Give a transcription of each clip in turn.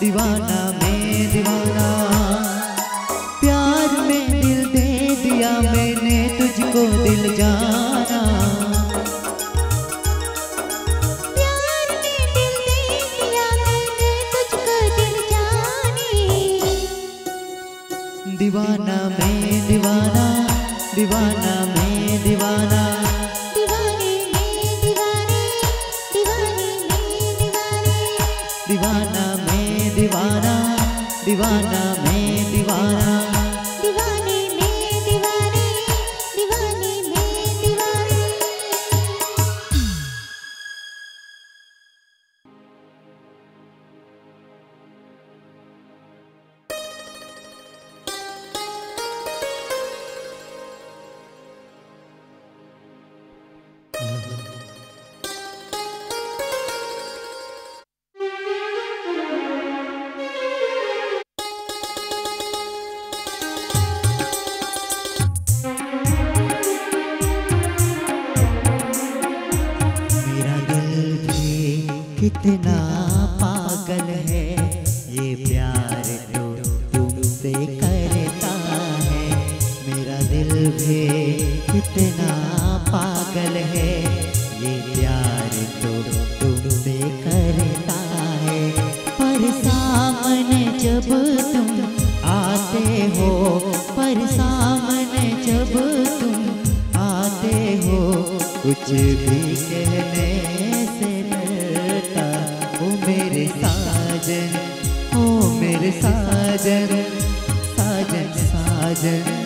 दीवाना कितना पागल है, ये प्यार तो तुमसे करता है। मेरा दिल भी कितना पागल है, ये प्यार तो तुमसे करता है। पर सामने जब तुम आते हो, पर सामने जब तुम आते हो, कुछ भी साजन साजन साजन।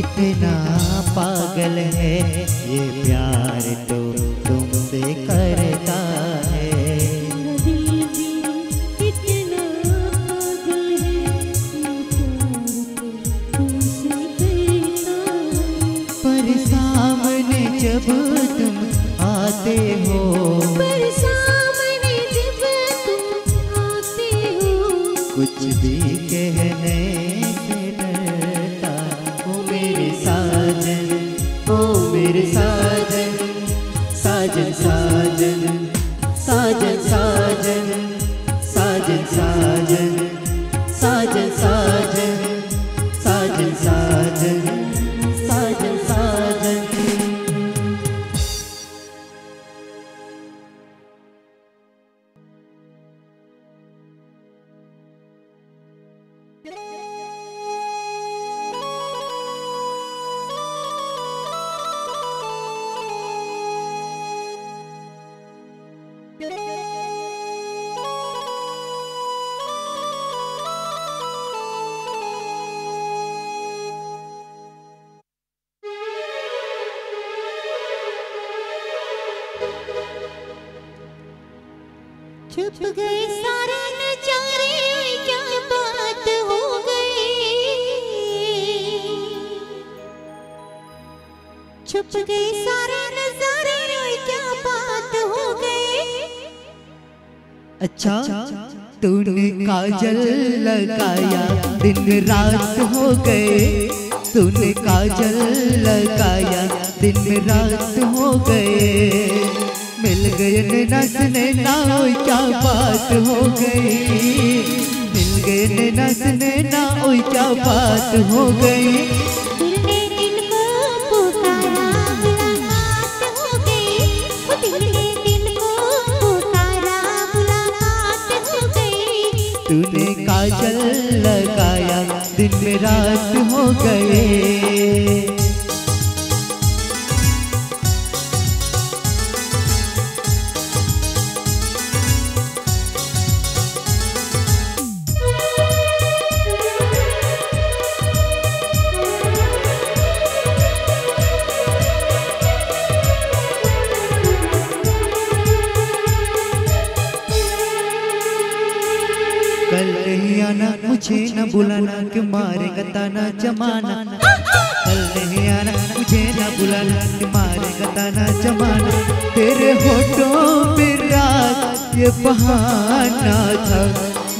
कितना पागल है ये प्यार। छुप गए। सारे नजारे क्या बात हो गई? छुप गए सारे नजारे क्या बात हो गई? अच्छा तूने काजल लगाया। दिन रात हो गए। तूने काजल लगाया। दिन रात हो गए। मिल गए नैना से नैना ओए क्या बात हो गई? मिल गए नैना से नैना ओए क्या बात हो गई? हो हो तूने काजल लगाया दिन में रात हो गए बुलाना कि मारेगा ताना जमाना। कल नहीं आना, मुझे न बुलाना कि मारेगा ताना जमाना। तेरे होठों पे रात ये बहाना था।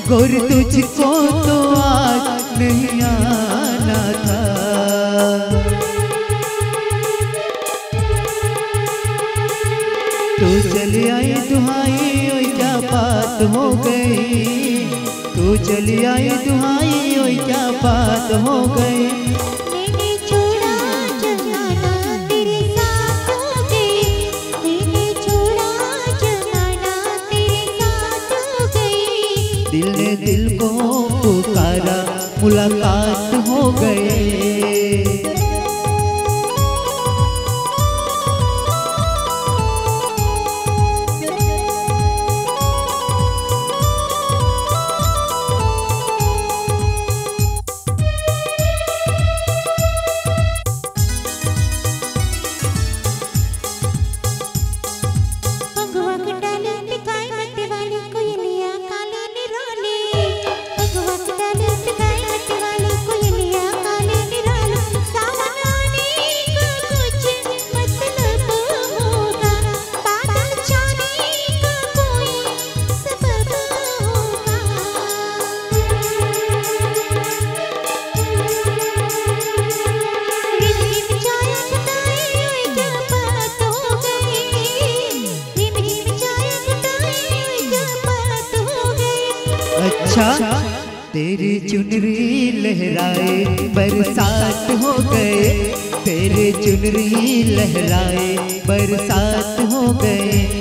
गोर तुझको तो आज नहीं आना था। तू चली आई दुहाई क्या बात हो गई? तू चली आई दुहाई ओ क्या बात हो गई? मैंने छोड़ा जमाना तेरे साथ हो गई। मैंने छोड़ा जमाना तेरे साथ हो गई। दिल ने दिल को पुकारा मुलाकात हो गए टकराए बरसात हो गए।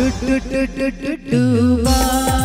do do do do do do.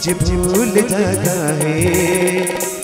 Zip zip भूल जाता है।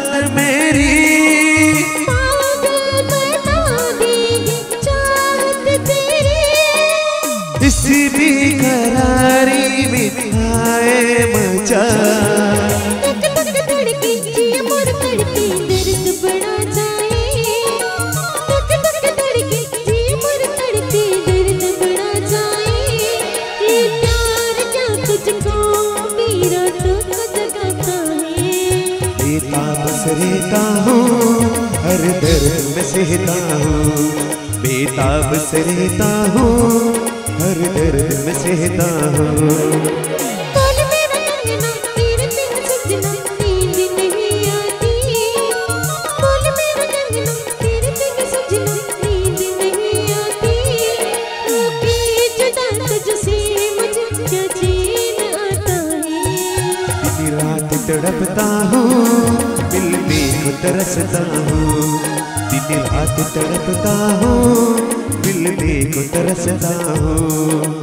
जन्नत में सहता हूँ, हर दर्द में सहता हूँ, बेताब से रहता हूँ, हर दर्द में सहता हूँ। तरसता हूँ दिन रात तड़पता हूँ दिल देखो तरसता हूँ।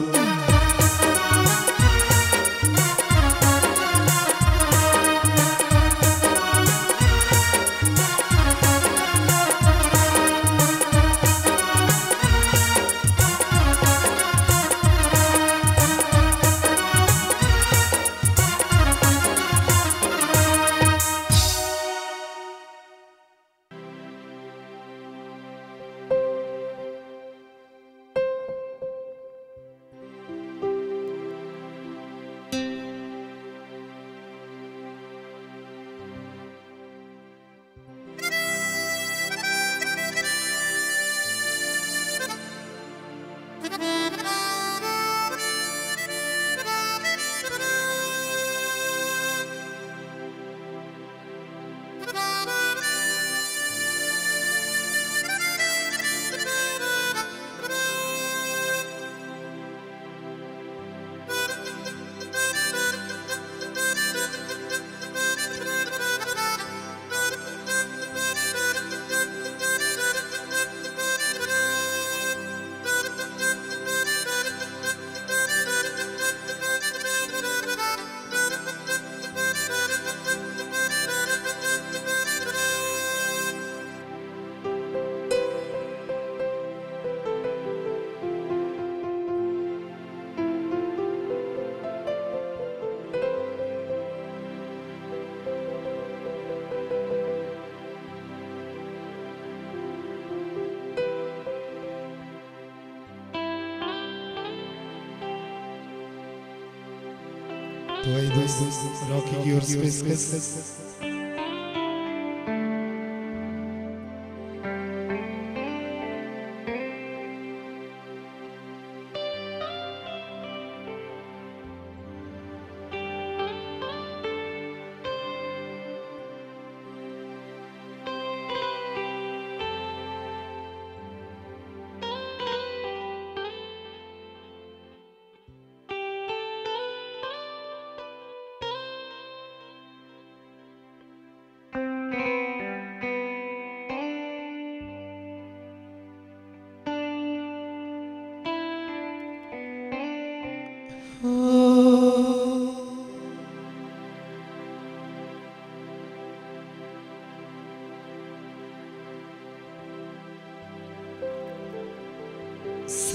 Rocking this, locking your spaces.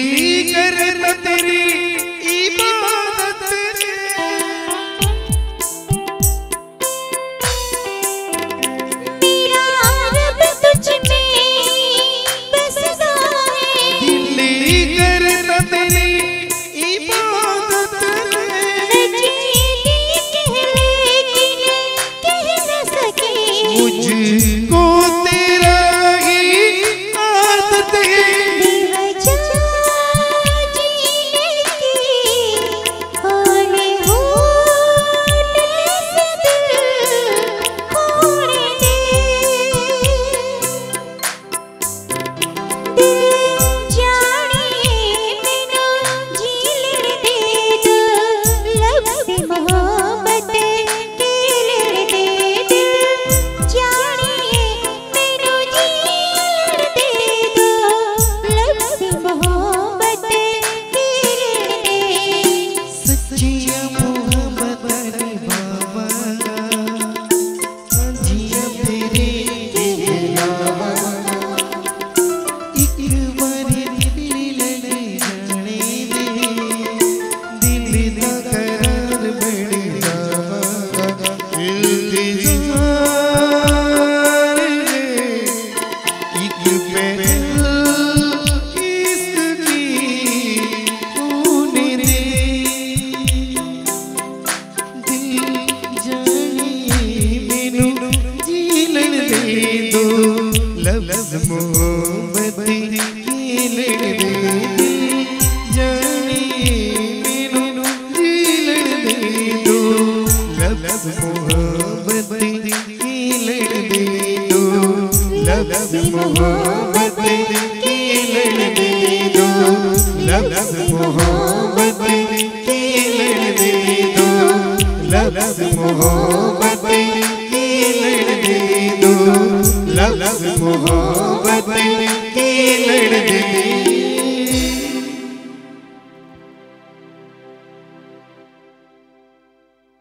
¡Sí, que repetiría!